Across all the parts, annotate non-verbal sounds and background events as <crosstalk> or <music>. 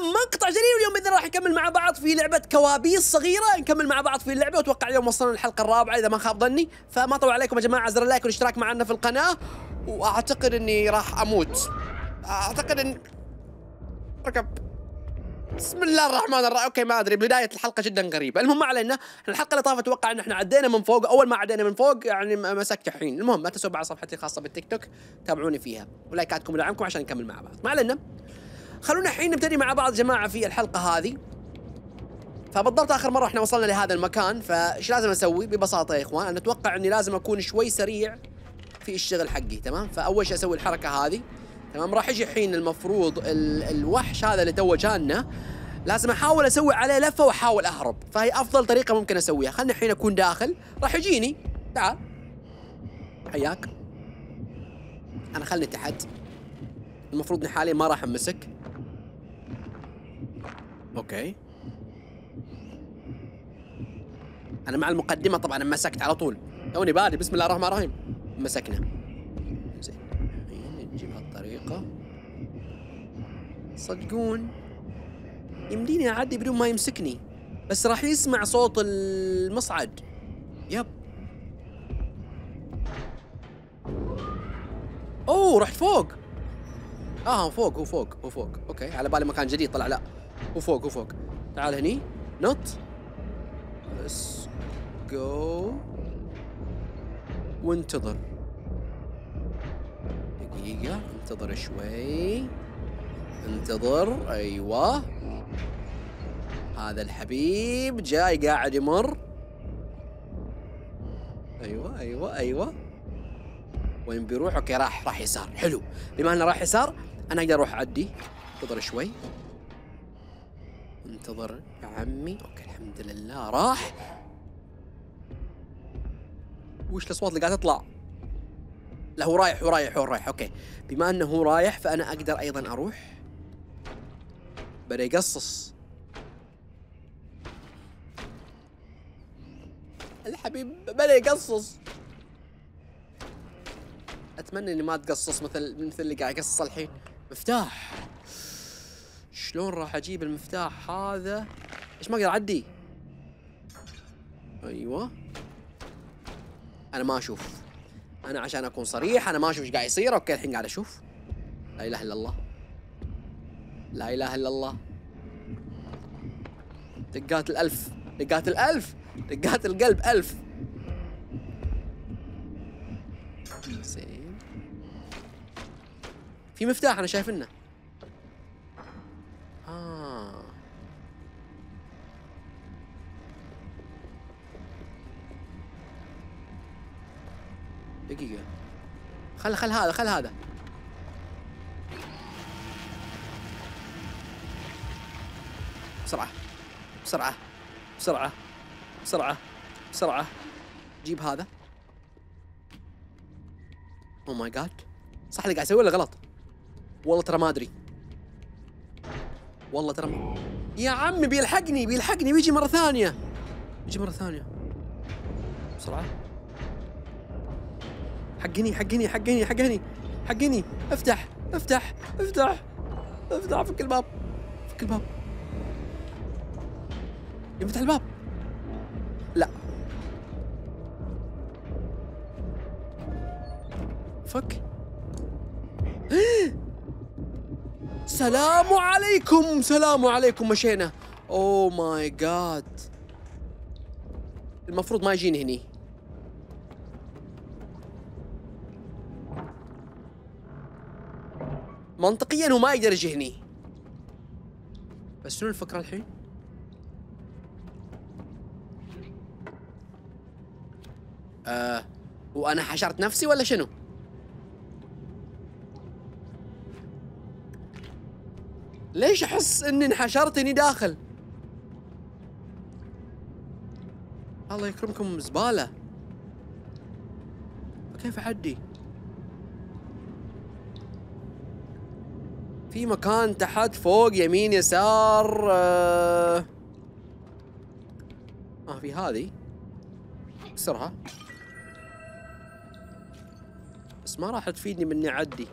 مقطع جديد واليوم بإذن الله راح نكمل مع بعض في لعبة كوابيس صغيرة. نكمل مع بعض في اللعبة وأتوقع اليوم وصلنا للحلقة الرابعة إذا ما خاب ظني. فما طول عليكم يا جماعة زر ال like والاشتراك معنا في القناة. وأعتقد إني راح أموت. أعتقد ان ركب بسم الله الرحمن الرحيم. okay ما أدري. بداية الحلقة جدا غريبه المهم ما علينا. الحلقة اللي طافت أتوقع إن إحنا عدينا من فوق. أول ما عدينا من فوق يعني مسكت الحين. المهم لا تنسوا بعد صفحتي الخاصه بالتيك توك. تابعوني فيها. ولايكاتكم ودعمكم عشان نكمل مع بعض. ما علينا. خلونا الحين نبتدي مع بعض جماعة في الحلقة هذه. فبالضبط آخر مرة إحنا وصلنا لهذا المكان فإيش لازم أسوي؟ ببساطة يا إخوان أنا أتوقع إني لازم أكون شوي سريع في الشغل حقي تمام؟ فأول شيء أسوي الحركة هذه تمام؟ راح يجي الحين المفروض ال... الوحش هذا اللي تو جانا لازم أحاول أسوي عليه لفة وأحاول أهرب فهي أفضل طريقة ممكن أسويها. خلني الحين أكون داخل. راح يجيني. تعال. حياك. أنا خلني تحت. المفروض إني حاليا ما راح أمسك. okay. أنا مع المقدمة طبعا مسكت على طول. توني بادي بسم الله الرحمن الرحيم. مسكنا. زين. الحين نجيب هالطريقه صدقون؟ يمديني أعدي بدون ما يمسكني. بس راح يسمع صوت المصعد. yep. أوه رحت فوق. آه فوق هو فوق هو فوق. okay على بالي مكان جديد طلع لا. هو فوق هو فوق تعال هني. نط. بس. جو. وانتظر. دقيقة. انتظر شوي. انتظر. أيوه. هذا الحبيب جاي قاعد يمر. أيوه أيوه أيوه. وين بيروح؟ okay راح راح يسار. حلو. بما إنه راح يسار أنا أقدر أروح أعدي. انتظر شوي. انتظر عمي. okay الحمد لله. راح. وش الأصوات اللي قاعدة تطلع؟ لا هو رايح هو رايح هو رايح. أوكي. بما أنه هو رايح فأنا أقدر أيضا أروح. بدأ يقصص. الحبيب بدأ يقصص. أتمنى إني ما تقصص مثل مثل اللي قاعد يقصص الحين. مفتاح. شلون راح أجيب المفتاح هذا؟ إيش ما أقدر اعدي؟ أيوه. أنا ما أشوف. أنا عشان أكون صريح أنا ما أشوف إيش قاعد يصير. أوكي الحين قاعد أشوف. لا إله إلا الله. لا إله إلا الله. دقات الألف. دقات الألف. دقات القلب. ألف. زين. في مفتاح أنا شايفنه آه. دقيقة. خل خل هذا خل هذا. بسرعة بسرعة بسرعة بسرعة بسرعة. جيب هذا. أو ماي جاد صح اللي قاعد أسوي ولا غلط؟ والله ترى ما أدري. والله ترى يا عمي بيلحقني بيلحقني بيجي مرة ثانية. بيجي مرة ثانية. بسرعة. حقني حقني حقني حقني حقني. افتح افتح افتح افتح. فك الباب فك الباب. يفتح الباب. لا. فك. <gasps> سلام عليكم سلام عليكم مشينا. اوه ماي جاد المفروض ما يجيني هني. منطقيا هو ما يقدر يجي هني بس شنو الفكرة الحين؟ آه وأنا حشرت نفسي ولا شنو؟ ليش أحس إني انحشرت اني داخل؟ الله يكرمكم زبالة كيف أعدي؟ في مكان تحت فوق يمين يسار آه, آه في هذه. اكسرها بس ما راح تفيدني من اني اعدي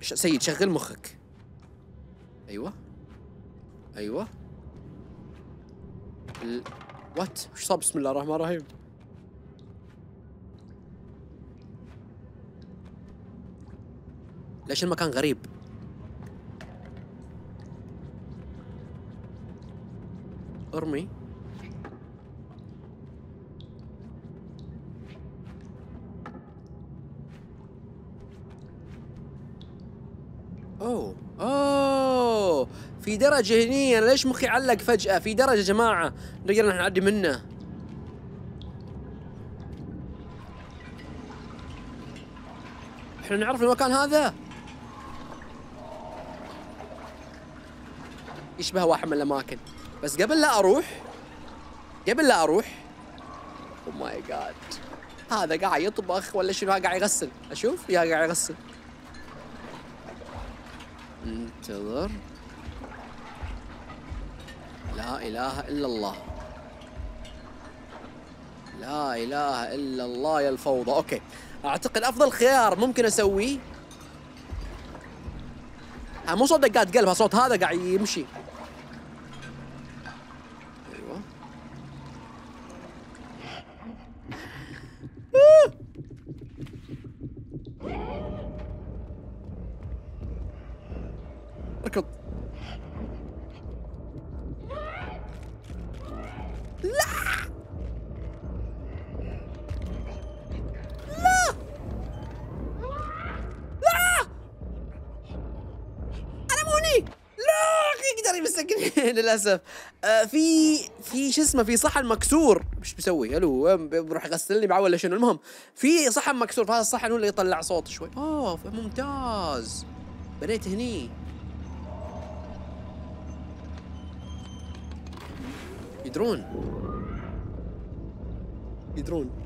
سيد شغل مخك. أيوه. أيوه. ال... وات وش صار؟ بسم الله الرحمن الرحيم. ليش المكان غريب؟ أرمي. أوه أوه. في درجة هني أنا ليش مخي علق فجأة؟ في درجة يا جماعة نقدر نعدي منه. إحنا نعرف المكان هذا؟ يشبه واحد من الأماكن. بس قبل لا أروح قبل لا أروح oh my god هذا قاعد يطبخ ولا شنو؟ قاعد يغسل. أشوف؟ يا قاعد يغسل. انتظر. لا إله إلا الله. لا إله إلا الله يا الفوضى. okay. أعتقد أفضل خيار ممكن أسويه. آه، مو صوت دقات قلب صوت هذا قاعد يمشي أيوه آه. اركض أنا مو هني لا يقدر يمسكني <laughs> للأسف. آه في في شو اسمه في صحن مكسور. إيش بيسوي ألو بروح يغسلني بعد ولا شنو. المهم في صحن مكسور فهذا الصحن هو اللي يطلع صوت شوي. اوه ممتاز. بنيت هني. يدرون. يدرون.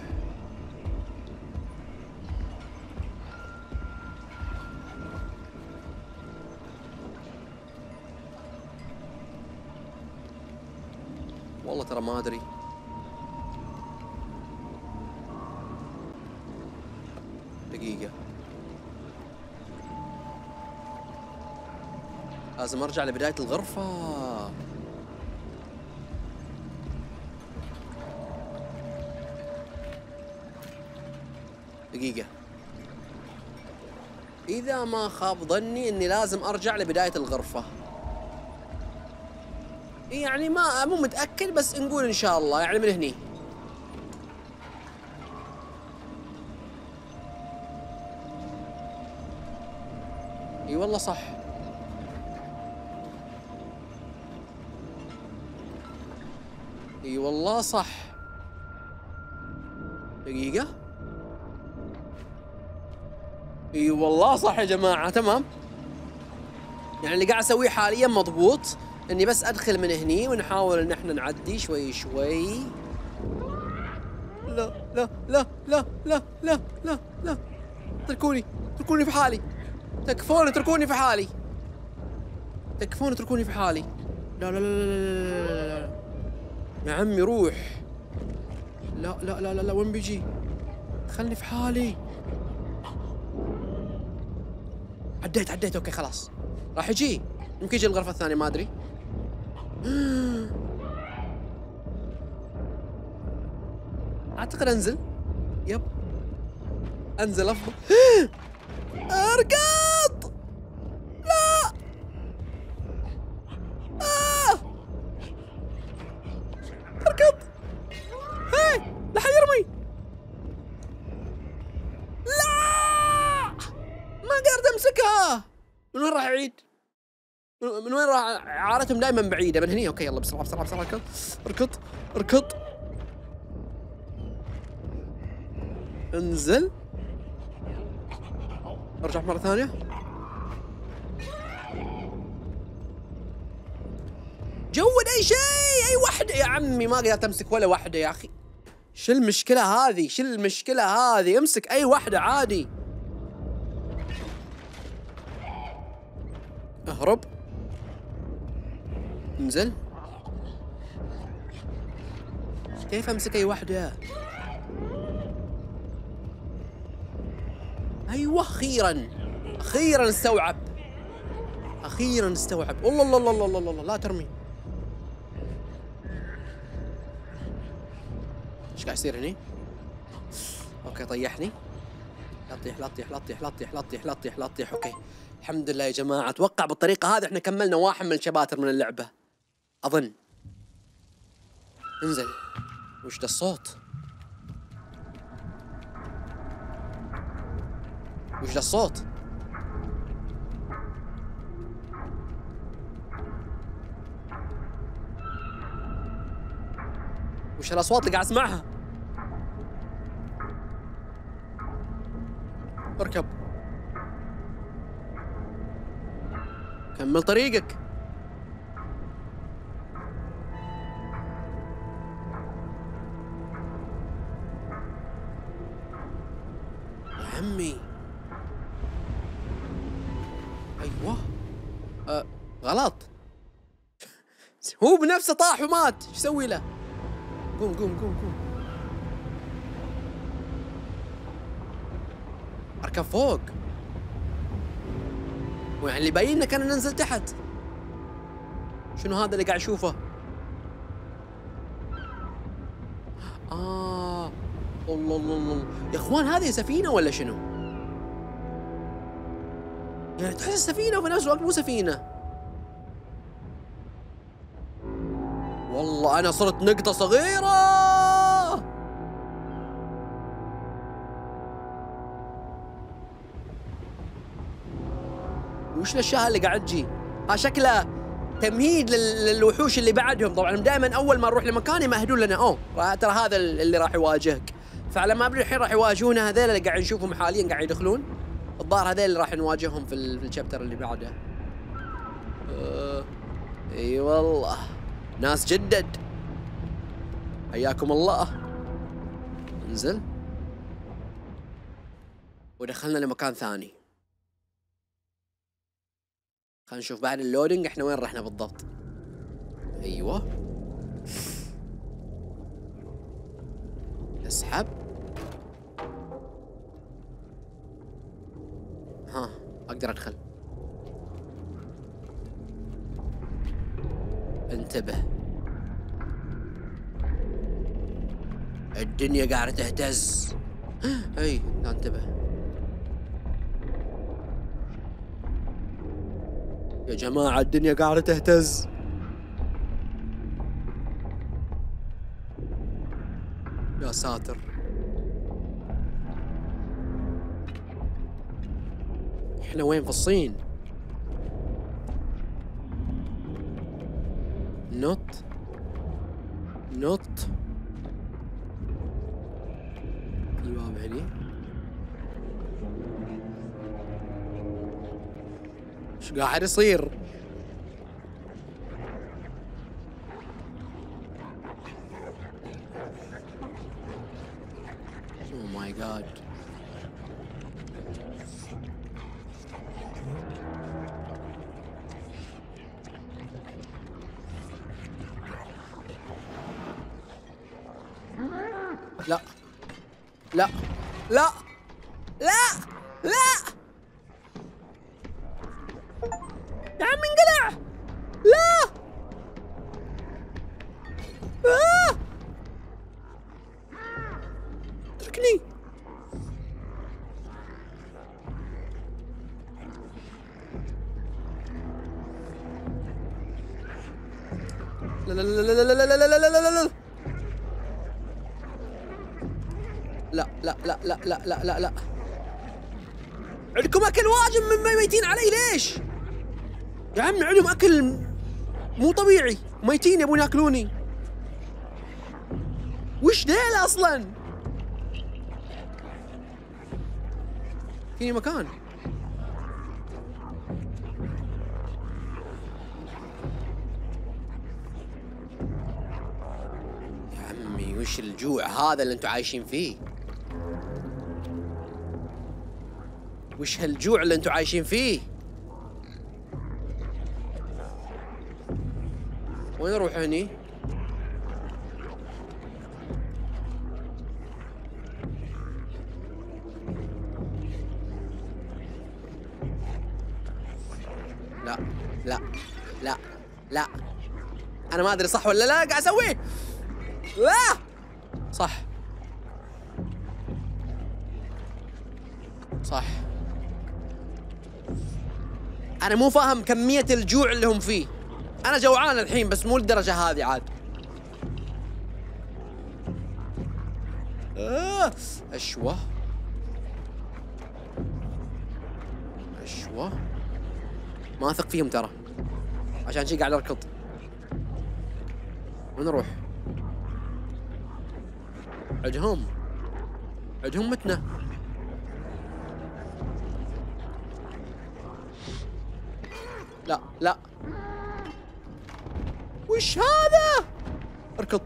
ما أدري. دقيقة. لازم أرجع لبداية الغرفة. دقيقة. إذا ما خاب ظني إني لازم أرجع لبداية الغرفة. يعني ما مو متأكد بس نقول إن شاء الله يعني من هني. إي والله صح. إي والله صح. دقيقة. إي والله صح يا جماعة تمام. يعني اللي قاعد أسويه حاليا مضبوط. اني بس ادخل من هني ونحاول ان إحنا نعدي شوي شوي لا لا لا لا لا لا لا لا اتركوني اتركوني في حالي تكفون اتركوني في حالي تكفون اتركوني في حالي لا لا لا لا لا لا يا عمي روح لا لا لا لا, لا وين بيجي خلني في حالي عديت عديت أوكي خلاص راح يجي يمكن يجي الغرفة الثانية ما ادري أعتقد أنزل. يب. أنزل أفضل. <gasps> اركض دائما بعيدة من هني. okay يلا بسرعة بسرعة بسرعة اركض اركض اركض انزل. أرجع مرة ثانية. good أي شيء أي وحدة يا عمي ما قدرت أمسك ولا وحدة يا أخي. شو المشكلة هذه؟ شو المشكلة هذه؟ امسك أي وحدة عادي. اهرب. انزل كيف أمسك أي وحده أيوه أخيرا. أخيرا استوعب. أخيرا استوعب. الله الله الله الله, الله. لا ترمي. إيش قاعد يصير هني؟ أوكي طيحني. لا تطيح لا تطيح لا تطيح لا تطيح لا تطيح لا تطيح لا تطيح. أوكي. الحمد لله يا جماعة. أتوقع بالطريقة هذه إحنا كملنا واحد من الشباتر من اللعبة. أظن. انزل. وش ده الصوت؟ وش ده الصوت؟ وش الأصوات اللي قاعد أسمعها؟ اركب. كمل طريقك. هو بنفسه طاح ومات إيش أسوي له؟ قوم قوم قوم قوم. أركب فوق. ويعني اللي باين كان ننزل تحت؟ شنو هذا اللي قاعد أشوفه؟ آه. الله الله الله يا إخوان هذه سفينة ولا شنو؟ يعني تحس سفينه وفي نفس الوقت مو سفينة. والله أنا صرت نقطة صغيرة. وش الاشياء اللي قاعد تجي؟ ها شكله تمهيد لل- للوحوش اللي بعدهم. طبعا دائما أول ما نروح لمكان يمهدون لنا. را- ترى هذا اللي راح يواجهك. فعلى ما ادري الحين راح يواجهونا هذول اللي قاعد نشوفهم حاليا قاعد يدخلون الظاهر هذول اللي راح نواجههم في ال- في الشابتر اللي بعده. آه، إي والله. ناس جدد. حياكم الله. انزل. ودخلنا لمكان ثاني. خلينا نشوف بعد اللودنج إحنا وين رحنا بالضبط. أيوه. اسحب ها أقدر أدخل. انتبه. الدنيا قاعدة تهتز. لا انتبه. يا جماعة الدنيا قاعدة تهتز. يا ساتر. إحنا وين في الصين؟ نط نط في باب هني إيش قاعد يصير؟ اوه ماي جاد لا لا لا لا يا عم انقلع لا آه! اتركني لا لا لا لا لا لا لا لا لا لا لا لا لا لا لا لا لا لا. عندكم أكل واجب من ميتين علي ليش؟ يا عم عندهم أكل مو طبيعي. ميتين يبون يأكلوني. وش ديل أصلا؟ فيني مكان. يا عمي وش الجوع هذا اللي أنتم عايشين فيه؟ وش هالجوع اللي أنتم عايشين فيه؟ وين أروح هني؟ لا لا لا لا. أنا ما أدري صح ولا لا قاعد أسويه. لا صح صح أنا مو فاهم كمية الجوع اللي هم فيه. أنا جوعان الحين بس مو للدرجة هذه عاد. آه. أشوة. أشوة. ما أثق فيهم ترى. عشان شي قاعد أركض. وين أروح؟ عدهم عدهم متنا. لا لا. وش هذا؟ اركض.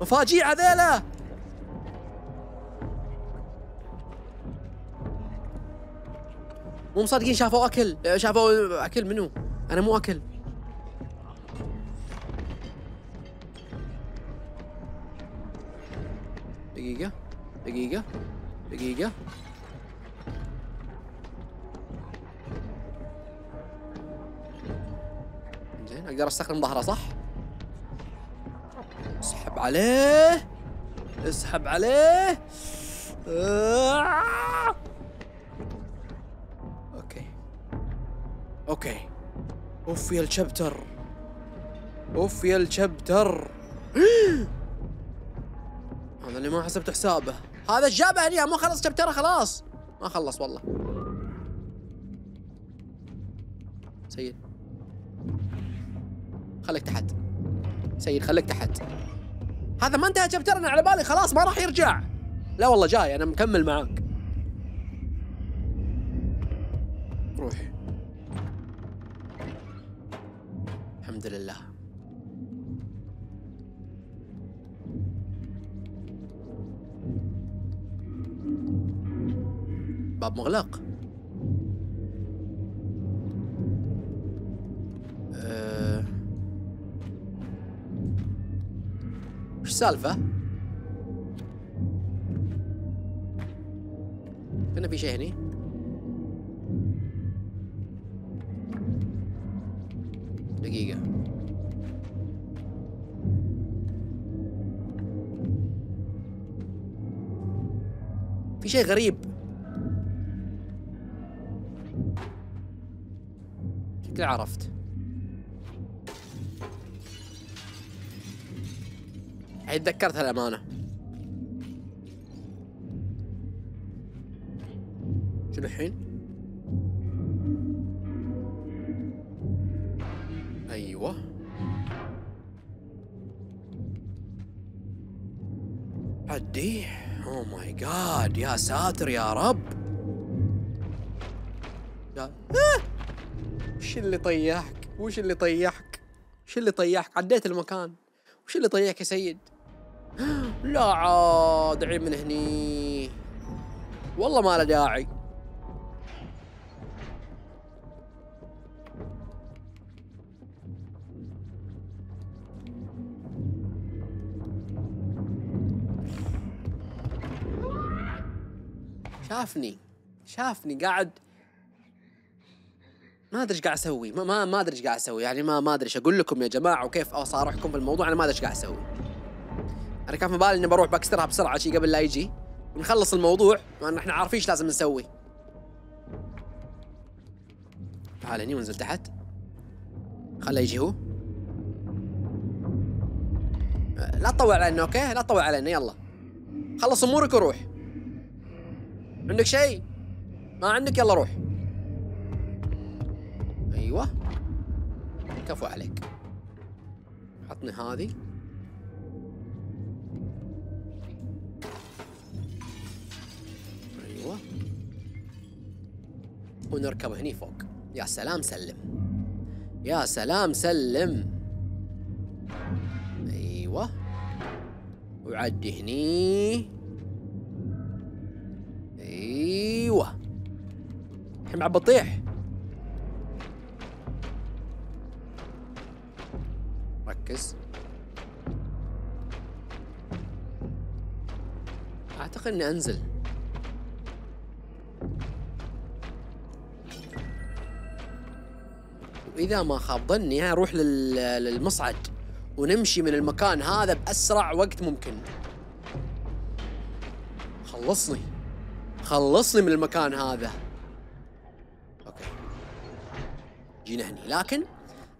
مفاجيع هذيلا. مو مصدقين شافوا أكل. شافوا أكل منو؟ أنا مو أكل. دقيقة دقيقة دقيقة. أقدر استخدم ظهره صح؟ اسحب عليه. اسحب عليه. آه. okay. okay. أوف يا ال chapter. أوف يا الشابتر. <gasps> هذا اللي ما حسبت حسابه. هذا جابه هني ما خلص شابتره خلاص. ما خلص والله. سيد. خليك تحت. سيد خليك تحت. هذا ما انتهى شابتر أنا على بالي خلاص ما راح يرجع. لا والله جاي أنا مكمل معاك. روح. الحمد لله. باب مغلق. السالفة؟ كنا في شيء هني. دقيقة. في شيء غريب. شكلي عرفت. الحين تذكرت الأمانة شنو الحين؟ أيوه عدي اوه ماي جاد يا ساتر يا رب يا آه! وش اللي طيحك؟ وش اللي طيحك؟ وش اللي طيحك؟ عديت المكان وش اللي طيحك يا سيد؟ لا عاد عيب من هني. والله ما له داعي. شافني شافني قاعد. ما أدري إيش قاعد أسوي ما ما, أدري إيش قاعد أسوي يعني ما ما أدري إيش أقول لكم يا جماعة وكيف اصارحكم في الموضوع أنا ما أدري إيش قاعد أسوي. أنا كان في بالي إني بروح بكسرها بسرعة شي قبل لا يجي. ونخلص الموضوع لأن إحنا عارفين إيش لازم نسوي. تعال هني ونزل تحت. خله يجي هو. لا تطول علينا أوكي؟ لا تطول علينا يلا. خلص أمورك وروح. عندك شيء ما عندك؟ يلا روح. أيوه. كفو عليك. عطني هذه ونركب هني فوق. يا سلام سلم. يا سلام سلم. أيوه. وعدي هني. أيوه. الحين بعد بطيح. ركز. أعتقد إني أنزل. وإذا ما خاب ظني أروح لل- للمصعد ونمشي من المكان هذا بأسرع وقت ممكن. خلصني. خلصني من المكان هذا. okay. جينا هني. لكن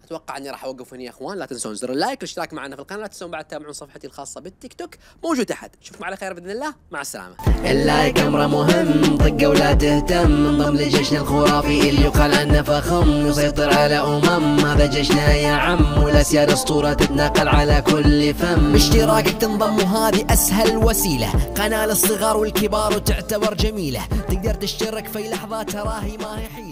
أتوقع إني راح أوقف هنا يا أخوان لا تنسون زر ال like والاشتراك معنا في القناة لا تنسون بعد تتابعون صفحتي الخاصة بالتيك توك. موجود تحت. نشوفكم على خير بإذن الله. مع السلامة. ال like أمره مهم. طقه ولا تهتم. انضم لجيشنا الخرافي. اللي يقال عنه فخم. يسيطر على أمم. هذا جيشنا يا عم. والأسياد أسطورة تتناقل على كل فم. باشتراكك تنضم. وهذه أسهل وسيلة. قناة للصغار والكبار وتعتبر جميلة. تقدر تشترك في لحظة تراهي ما هي حيلة.